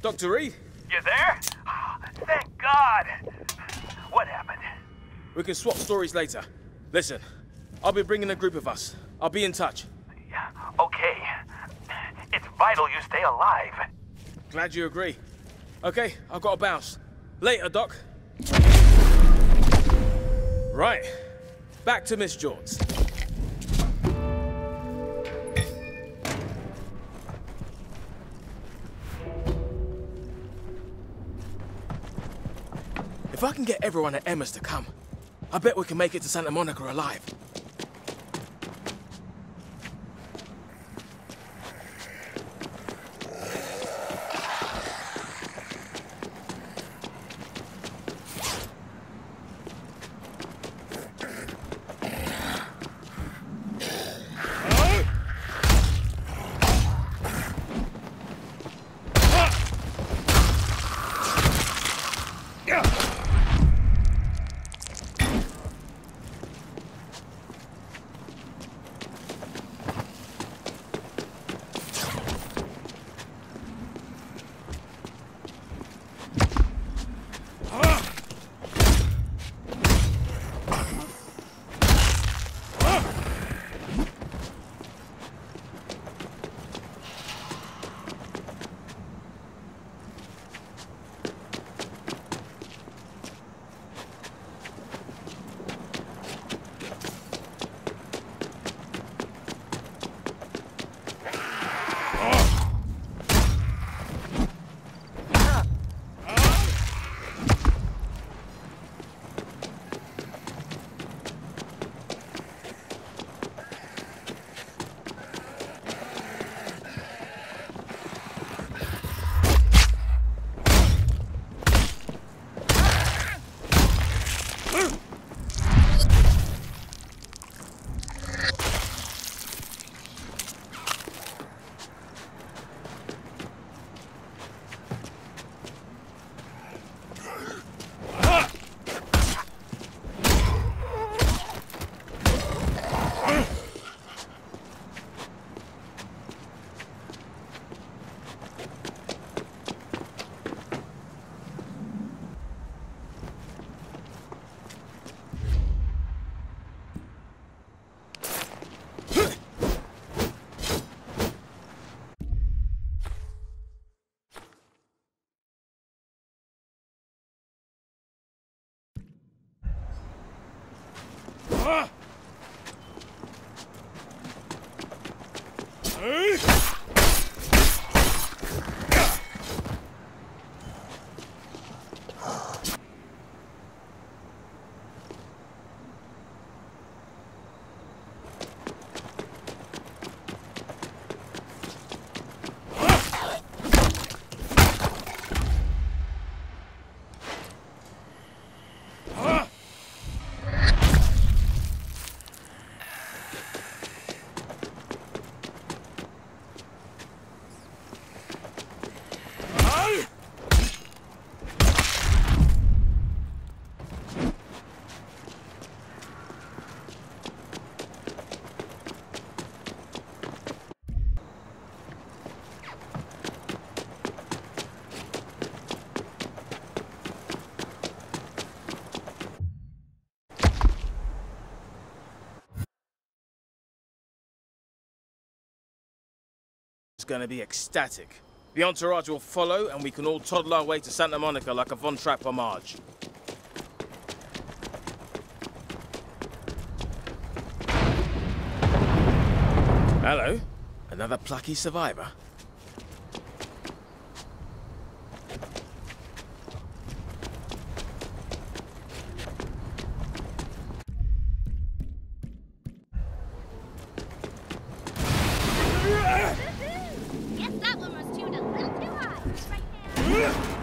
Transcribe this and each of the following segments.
Dr. Reed? You there? Ah, thank God! What happened? We can swap stories later. Listen, I'll be bringing a group of us. I'll be in touch. Yeah, okay. It's vital you stay alive. Glad you agree. Okay, I've got to bounce. Later, Doc. Right. Back to Miss Jaunt. If I can get everyone at Emma's to come, I bet we can make it to Santa Monica alive. Huh? Hey! It's gonna be ecstatic. The entourage will follow, and we can all toddle our way to Santa Monica like a Von Trapp homage. Hello. Another plucky survivor. Right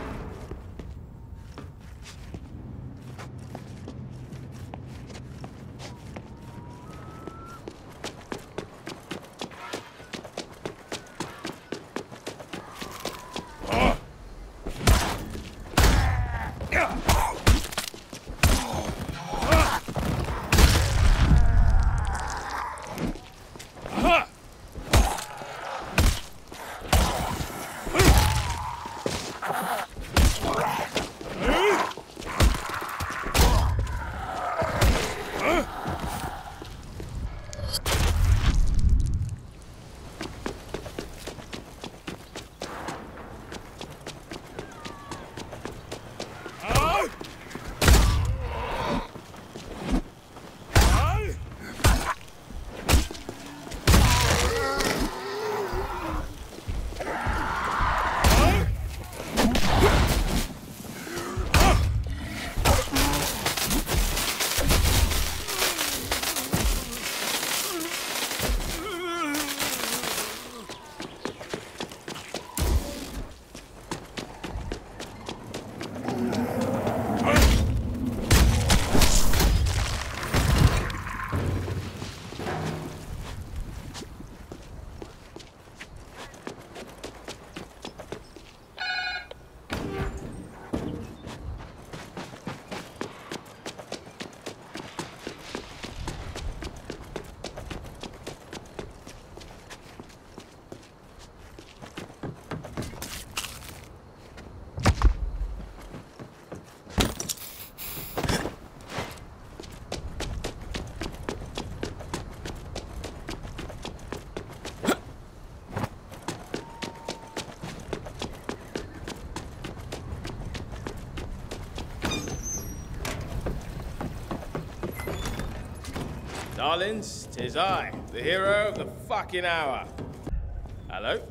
Darlings, tis I, the hero of the fucking hour. Hello?